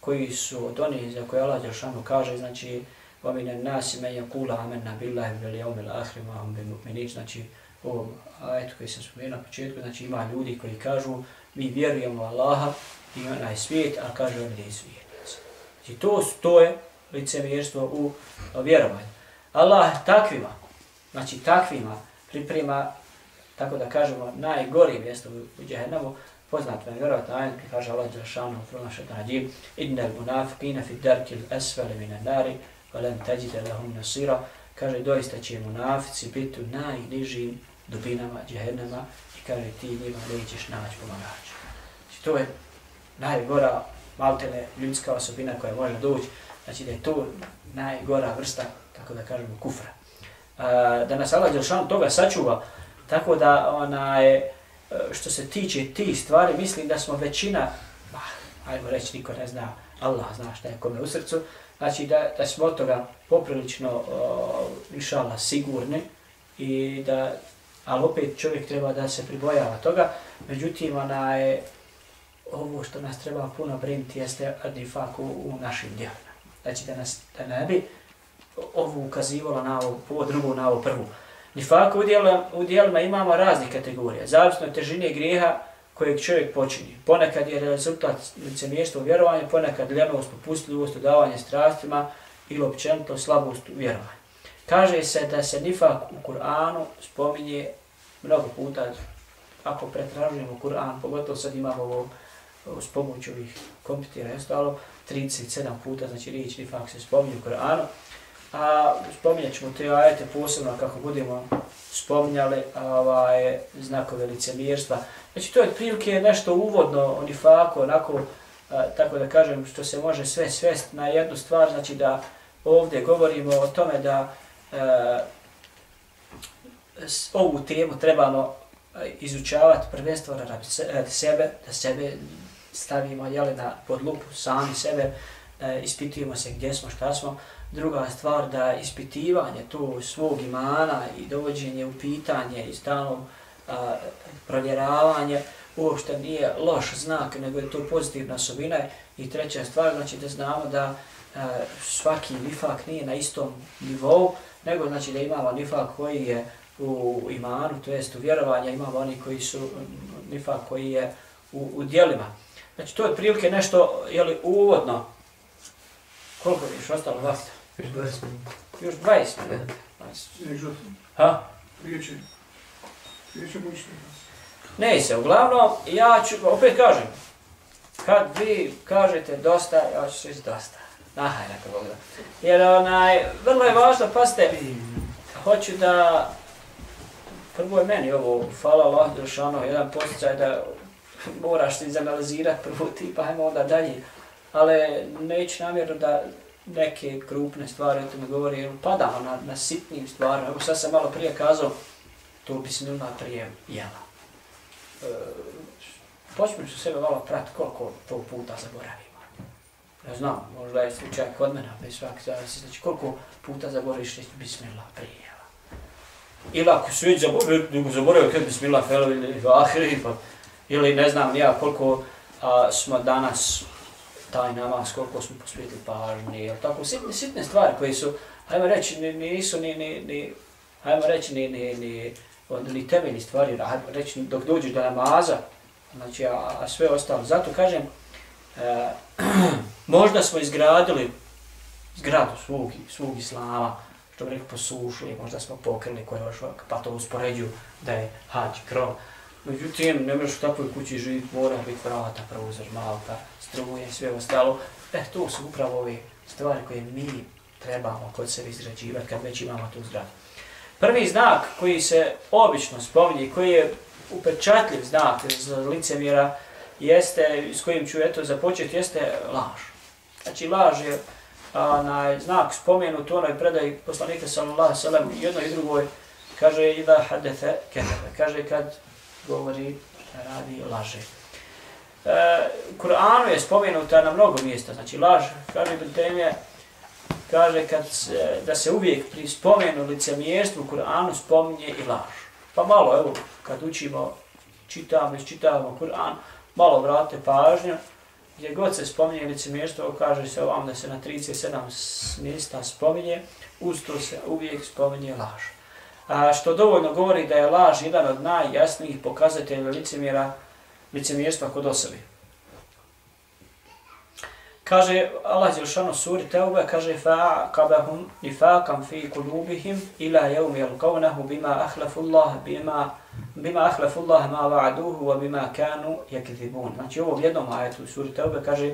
koji su od onih za koje Allah Đeršanu kaže, znači, وَمِنَ النَّاسِ مَنْ يَقُولَ عَمَنَّا بِاللَّهِ وَلْيَوْمِ الْأَخْرِ مَا هُمْ بِمُؤْمِنِينَ Znači, ovom ajetu koji sam spomenuo na početku, znači ima ljudi koji kažu mi vjerujemo Allaha i onaj svijet, a kaže on da su. Znači, to, to je licemjerstvo u vjerovanju. Allah takvima, znači takvima priprema, tako da kažemo, najgori mjesto u džahennamu, poznat vam vjerovatno ajet koji kaže Allah Đelšanu u prvom našem Innal Inna munafiqina fi darkil al-asfali min nari valen tajide lahum nasira kaže doista će munafici biti u najnižim dubinama džehennama i kaže ti njima nećeš naći pomagača. Znači to je najgora maltene ljudska osobina koja može doći. Znači da je to najgora vrsta, tako da kažemo, kufra. da nas Allah Đelšan toga sačuva, tako da ona je, što se tiče ti stvari, mislim da smo većina, bah, ajmo reći, niko ne zna, Allah zna šta je kome u srcu, znači da, da smo od toga poprilično, uh, inšala, sigurni i da, ali opet čovjek treba da se pribojava toga, međutim, ona je, ovo što nas treba puno brinuti jeste adifak u, u našim djelima. Znači da nas da ne bi ovo ukazivalo na ovo, drugo na ovo prvu. Nifak u, dijelima, u dijelima imamo razne kategorije, zavisno od težine grijeha kojeg čovjek počini. Ponekad je rezultat licemjestva u vjerovanju, ponekad ljenost, popustljivost, odavanje strastima ili općenito slabost u vjerovanju. Kaže se da se nifak u Kur'anu spominje mnogo puta, ako pretražujemo Kur'an, pogotovo sad imamo ovo s pomoću ovih kompitira i ostalo, 37 puta, znači riječ nifak se spominje u Kur'anu, a spominjat ćemo te ajete posebno kako budemo spominjali ovaj, znakove licemirstva. Znači to je otprilike nešto uvodno, o nifaku, onako, a, tako da kažem, što se može sve svest na jednu stvar, znači da ovdje govorimo o tome da Eh, ovu temu trebamo eh, izučavati prvenstveno radi sebe, da sebe stavimo jeli, na podlupu sami sebe, e, ispitujemo se gdje smo, šta smo, Druga stvar da ispitivanje tu svog imana i dovođenje u pitanje i stalno provjeravanje uopšte nije loš znak, nego je to pozitivna osobina. I treća stvar, znači da znamo da a, svaki nifak nije na istom nivou, nego znači da imamo nifak koji je u imanu, to jest u vjerovanju, imamo oni koji su nifak koji je u, u dijelima. Znači to je prilike nešto, jeli, uvodno. Koliko je još ostalo vas? Još 20 minuta. Još 20 minuta. Ha? Riječi. Riječi mučiti. Ne se, uglavnom, ja ću, opet kažem, kad vi kažete dosta, ja ću reći dosta. Aha, neka Bog da. Jer onaj, vrlo je važno, pasite, hoću da, prvo je meni ovo, hvala Allah, Dušano, jedan posjećaj da moraš se izanalizirati prvo ti, pa ajmo onda dalje. Ali neću namjerno da neke krupne stvari o tome govori, jer padamo na, na sitnim stvarima. Evo sad sam malo prije kazao, to bi se prije jela. E, Počnem se sebe malo prati koliko to puta zaboravim. Ja znam, možda je slučaj kod mene, bez svaki zavisi, znači koliko puta zaboraviš reći bismillah prije. Ili ako su već zaboravio, zaboravili kada bismillah fel ili ahiri, pa, ili ne znam ja koliko a, smo danas taj namaz, koliko smo posvetili pažnje, ili tako, sitne, sitne stvari koje su, hajmo reći, ni, nisu ni, ni, ni, hajmo reći, ni, ni, ni, od, ni temeljni stvari, hajmo reći, dok dođeš do namaza, znači, a, a sve ostalo. Zato kažem, e, [clears throat] možda smo izgradili zgradu svog, svog islama, što bi rekao, posušili, možda smo pokrili koje još, pa to uspoređuju da je hađ, krov. Međutim, ne možeš u takvoj kući živjeti, mora biti vrata, prozor, malka, struje i sve ostalo. E, to su upravo ove stvari koje mi trebamo kod sebe izrađivati kad već imamo tu zgradu. Prvi znak koji se obično spominje, koji je upečatljiv znak za licemjera, jeste, s kojim ću eto započeti, jeste laž. Znači, laž je onaj znak spomenut u onoj predaj poslanika sallallahu sallam jednoj i drugoj, kaže, ida hadethe ketebe, kaže, kad govori, radi, laže. E, Kur'anu je spomenuta na mnogo mjesta, znači laž, kaže Ibn Temje, kaže kad se, da se uvijek pri spomenu licemjerstvu Kur'anu spominje i laž. Pa malo, evo, kad učimo, čitamo, čitamo Kur'an, malo vrate pažnju, gdje god se spominje licemjerstvo, kaže se ovam da se na 37 mjesta spominje, uz to se uvijek spominje laž. A, što dovoljno govori da je laž jedan od najjasnijih pokazatelja licemjera, licemjerstva kod osobi. Kaže Allah Đelšanu suri Teube, kaže فَاَقَبَهُمْ نِفَاقًا فِي قُلُوبِهِمْ إِلَا يَوْمِ يَلْقَوْنَهُ بِمَا أَخْلَفُ اللَّهِ بِمَا bima ahlafullah ma va'aduhu wa bima kanu yakdhibun. Znači ovo u jednom ajetu suri Teube kaže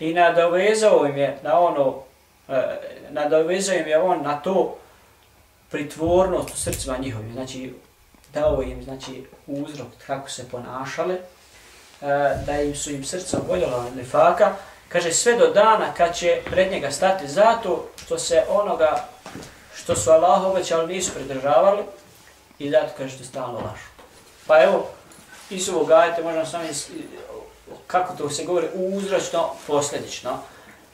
i nadovezao im je na ono e, nadovezao im je on na to pritvornost u srcima njihovim. Znači dao im znači uzrok kako se ponašale E, da im su im srca voljela nefaka, kaže sve do dana kad će pred njega stati zato što se onoga što su Allah obećali nisu pridržavali i zato kaže što stalno lažu. Pa evo, iz ovog ajete možemo sami kako to se govori uzročno posljedično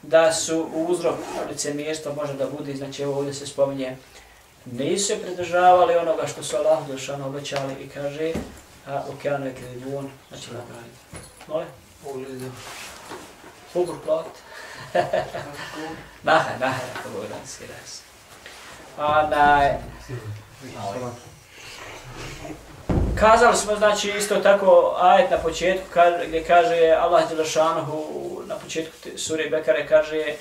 da su uzrok lice mjesto može da bude, znači evo ovdje se spominje nisu se pridržavali onoga što su Allah došano obećali i kaže a okeanu je kredibun, znači na kraju. Mole? Pogledaj. Fulgur plot. [laughs] naha, naha, ako Bog dan si raz. Onaj... Kazali smo, znači, isto tako ajet na početku, gdje kaže Allah Đelešanuhu na početku suri Bekare, kaže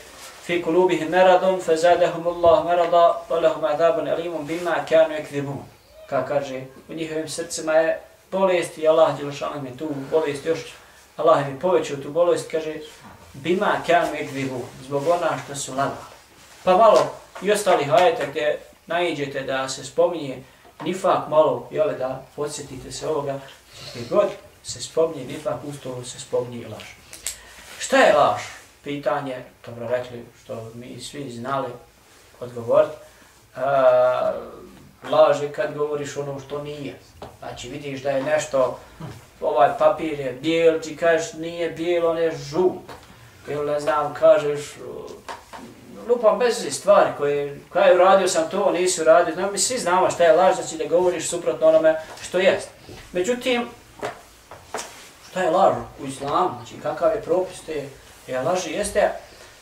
fi kulubih meradun, fe zadehum Allah merada, lalehum adabun alimum bima kanu ekvibun. Ka kaže, u njihovim srcima je bolest i Allah Đelešanuhu je tu bolest još, Allah je povećao tu bolest, kaže, bima kanu ekvibu, zbog ona što su lagali. Pa malo i ostali ajeta gdje najiđete da se spominje nifak malo, jel da podsjetite se ovoga, gdje god se spomni nifak, usto se spomni i laž. Šta je laž? Pitanje, dobro rekli, što mi svi znali odgovor, Uh, e, laž je kad govoriš ono što nije. Znači vidiš da je nešto, ovaj papir je bijel, ti kažeš nije bijel, on je žut. Ili ne znam, kažeš, lupam bez stvari koje, kaj uradio sam to, nisi uradio, znam, mi svi znamo šta je laž, znači da govoriš suprotno onome što jest. Međutim, Šta je laž u islamu? Znači, kakav je propis te je laži? Jeste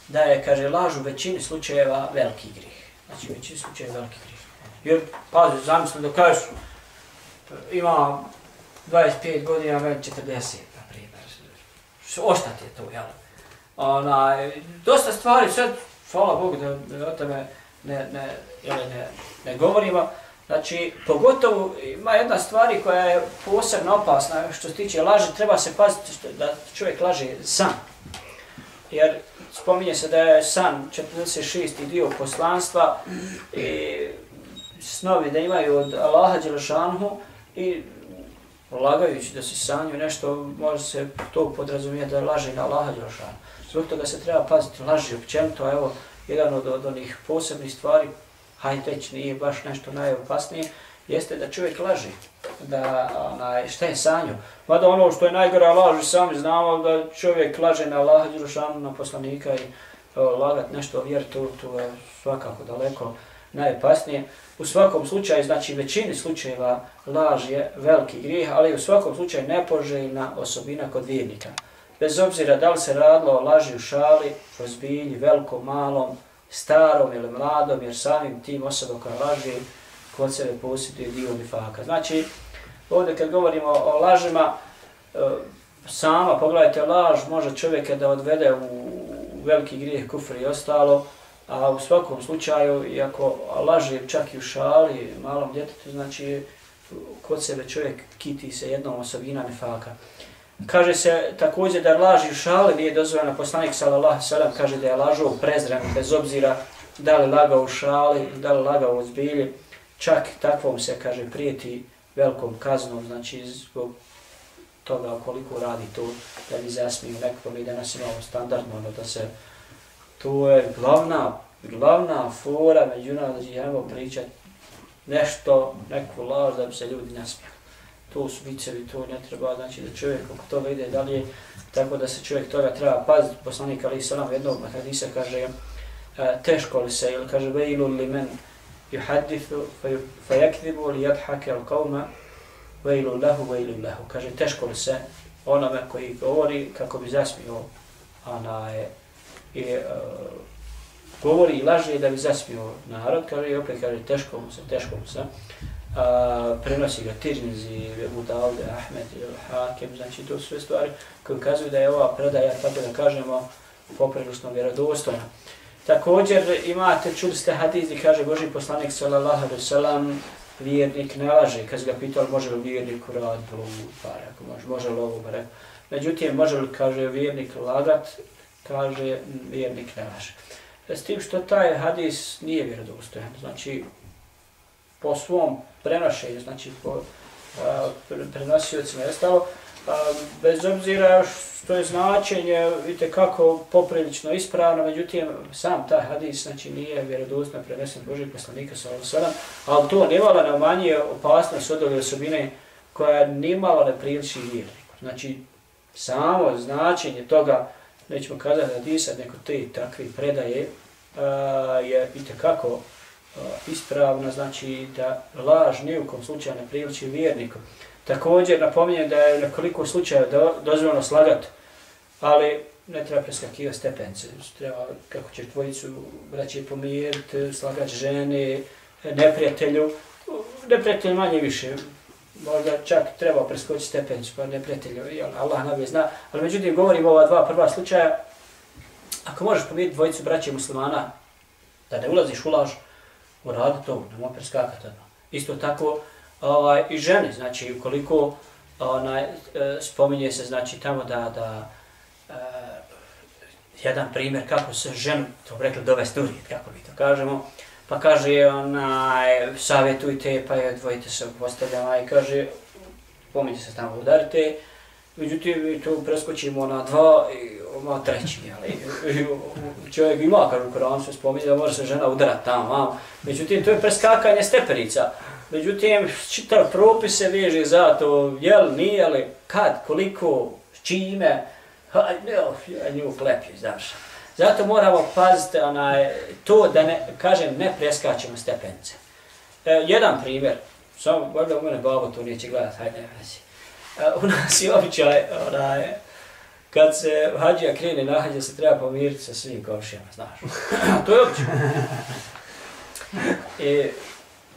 da je, kaže, laž u većini slučajeva veliki grih. Znači, u većini slučajeva veliki grih. Jer, pazi, zamisli da kažeš, ima 25 godina, već 40, na primjer. Oštat je to, jel? Ona, dosta stvari, sad, hvala Bogu da, da o tome ne, ne, ne, ne, ne govorimo. Znači, pogotovo ima jedna stvari koja je posebno opasna što se tiče laži, treba se paziti što, da čovjek laže sam. Jer spominje se da je san 46. dio poslanstva i snovi da imaju od Allaha Đelešanhu i lagajući da se sanju nešto, može se to podrazumijeti da laže na Allaha Đelešanhu. Zbog toga se treba paziti laži općenito, evo, jedan od, od onih posebnih stvari, hajde nije baš nešto najopasnije, jeste da čovjek laži, da onaj, šta je sanju. Mada ono što je najgora laži, sami znamo da čovjek laže na Allah, Đerušanu, na poslanika i o, lagat nešto o vjeri, to, to je svakako daleko najopasnije. U svakom slučaju, znači većini slučajeva laž je veliki grijeh, ali u svakom slučaju nepoželjna osobina kod vjernika. Bez obzira da li se radilo o laži u šali, o zbilji, velikom, malom, starom ili mladom, jer samim tim osoba koja laži, kod sebe posjeduje dio nifaka. Znači, ovdje kad govorimo o lažima, e, sama, pogledajte, laž može čovjeka da odvede u veliki grijeh, kufr i ostalo, a u svakom slučaju, iako laže čak i u šali, malom djetetu, znači, kod sebe čovjek kiti se jednom osobina nifaka. Kaže se također da laži u šali nije dozvoljena poslanik sallallahu sallam kaže da je lažo prezren bez obzira da li lagao u šali, da li lagao u zbilji. Čak takvom se kaže prijeti velikom kaznom, znači zbog toga koliko radi to da bi zasmiju nekom i danas imamo standardno ono da se to je glavna, glavna fora među nama znači, da ćemo pričati nešto, neku laž da bi se ljudi nasmijali to su vicevi, to ne treba, znači da čovjek oko toga ide dalje, tako da se čovjek toga treba paziti. Poslanik Ali Salam jednog hadisa kaže, e, teško li se, ili kaže, vejlu li men juhadithu, fajakdibu li jadhake al qawma, vejlu lahu, vejlu lahu. Kaže, teško li se onome koji govori kako bi zasmio ona je, i, uh, govori i laže da bi zasmio narod, kaže, i opet kaže, teško mu se, teško mu se a, prenosi ga Tirmizi, Ebu Daude, Ahmed, Hakem, znači to su sve stvari koje ukazuju da je ova predaja, tako da kažemo, poprilično vjerodostojna. Također imate, čuli ste hadis i kaže Boži poslanik sallallahu alaihi sallam, vjernik ne laže, kad ga pitao može li vjernik uraditi blud, pa rekao, može, može li ovo, pa rekao. Međutim, može li, kaže vjernik lagat, kaže vjernik ne laže. S tim što taj hadis nije vjerodostojan, znači po svom prenošenju, znači po uh, prenosiocima i ostalo, uh, bez obzira što je značenje, vidite kako poprilično ispravno, međutim, sam taj hadis, znači nije vjerodostojno prenesen Božih poslanika sa ovom ali to nimalo ne umanjuje opasnost od ove osobine koja nimalo ne priliči vjerniku. Znači, samo značenje toga, nećemo kazati hadisa, neko te takvi predaje, uh, je, vidite kako, ispravno, znači da laž nijukom u slučaju ne priliči vjerniku. Također napominjem da je nekoliko slučaja do, dozvoljeno slagat, ali ne treba preskakivati stepence. Treba, kako ćeš dvojicu braće pomiriti, slagat žene, neprijatelju. neprijatelju manje više, možda čak treba preskočiti stepencu, pa neprijatelju, Allah nabije zna. Ali međutim, govorim ova dva prva slučaja, ako možeš pomiriti dvojicu braće muslimana, da ne ulaziš u laž, uraditi ovo, nemoj preskakati odmah. Isto tako ovaj, i žene, znači ukoliko onaj, e, spominje se znači tamo da, da uh, jedan primjer kako se žen, to rekli dovesti u kako mi to kažemo, pa kaže onaj, savjetujte, pa je dvojite se postavljama ovaj, i kaže, pominje se tamo udarite, Međutim, mi tu preskočimo na dva i ima treći, ali čovjek ima, kažu Koran se spominje da može se žena udarati tamo, vam. Međutim, to je preskakanje stepenica. Međutim, čitav propis se veže za to, jel, nije, ali kad, koliko, čime, ha, ne, ja nju klepio, znaš. Zato moramo paziti onaj, to da ne, kažem, ne preskačemo stepenice. E, jedan primjer, samo, možda u mene babo to neće gledati, hajde, hajde u nas je običaj, onaj, kad se hađija krene na hađija, se treba pomiriti sa svim komšijama, znaš. [clears throat] to je običaj. I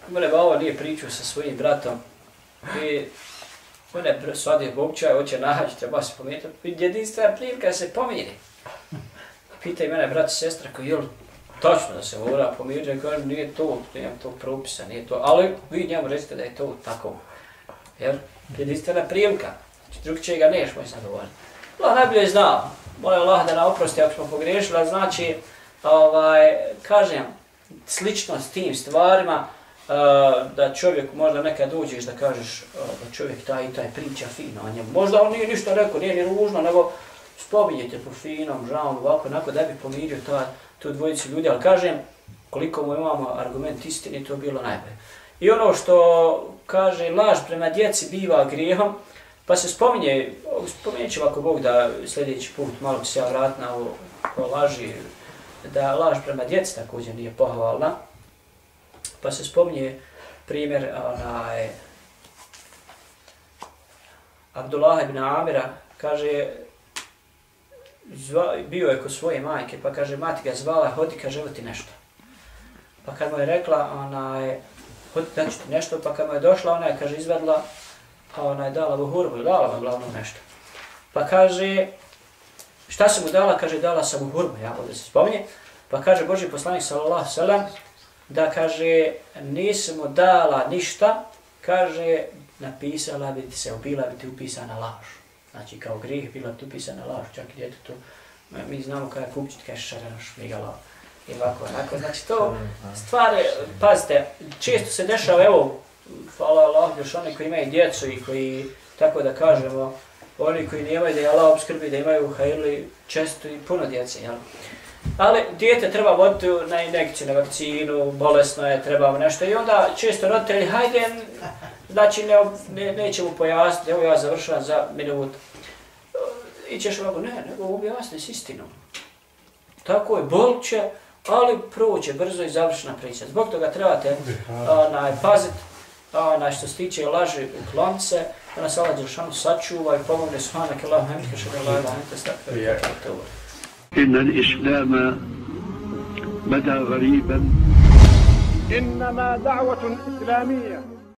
mene baba nije pričao sa svojim bratom i mene svadio bogčaj, hoće na hađe, treba se pomiriti. Jedinstvena prilika se pomiri. Pita i mene brat i sestra koji je točno da se mora pomiriti, kažem nije to, nema to propisa, nije to, ali vi njemu recite da je to tako. Jer jedinstvena prijemka. znači drug će ga neš, moj sad govoriti. Allah najbolje zna, molim Allah da nam oprosti ako smo pogriješili, znači, ovaj, kažem, slično s tim stvarima, uh, da čovjek možda nekad uđeš da kažeš uh, da čovjek taj i taj priča fino o njemu. Možda on nije ništa rekao, nije ni ružno, nego spominjete po finom, žalom, ovako, onako da bi pomirio ta, tu dvojicu ljudi, ali kažem, koliko mu imamo argument istine, to bilo najbolje. I ono što kaže, laž prema djeci biva grijehom, pa se spominje, spominjet ću ako Bog da sljedeći put malo bi se ja vrat na ovo laži, da laž prema djeci također nije pohvalna, pa se spominje primjer onaj, Abdullah ibn Amira, kaže, zva, bio je kod svoje majke, pa kaže, mati ga zvala, hodi, kaže, evo ti nešto. Pa kad mu je rekla, ona je, da ti nešto, pa kad mu je došla, ona je, kaže, izvedla, pa ona je dala mu hurbu, dala mu glavno nešto. Pa kaže, šta sam mu dala? Kaže, dala sam buhurbu, ja ovdje se spominje. Pa kaže, Boži poslanik, sallallahu sallam, da kaže, nisam mu dala ništa, kaže, napisala bi ti se, bila bi ti upisana laž. Znači, kao grijeh bila bi ti upisana laž, čak i djetetu. Mi znamo kada je kupčit, kada je šareno šmigala. I ovako, onako. Znači, to stvari, pazite, često se dešava, evo, hvala Allah, još oni koji imaju djecu i koji, tako da kažemo, oni koji nemaju da je Allah obskrbi, da imaju hajli često i puno djece, jel? Ali dijete treba voditi na injekciju, na vakcinu, bolesno je, treba nešto. I onda često roditelji, hajde, znači ne, ne, neće mu pojasniti, evo ja završavam za minut. I ćeš ovako, ne, nego objasni s istinom. Tako je, bol će, ali proće brzo i završna priča. Zbog toga trebate onaj, paziti onaj, što se tiče laži u klonce, da nas Allah Đelšanu sačuva i pomogne s hana ke Allah nemike što da lajla hente stakve. إن الإسلام بدا غريبا إنما دعوة إسلامية